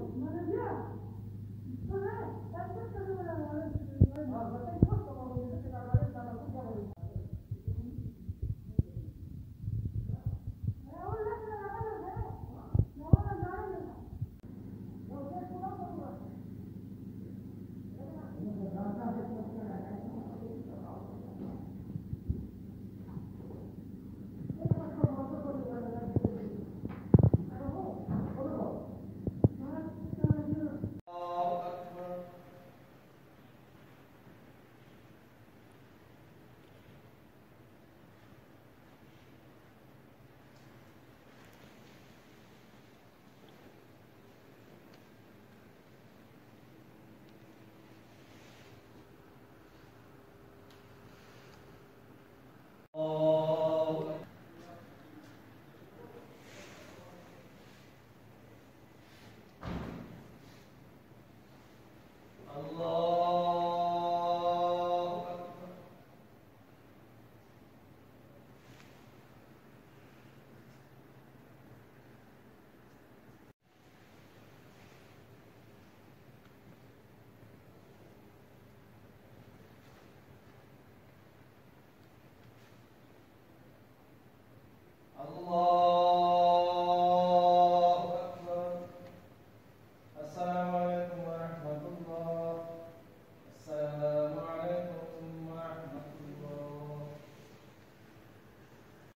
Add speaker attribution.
Speaker 1: Yeah. Allah.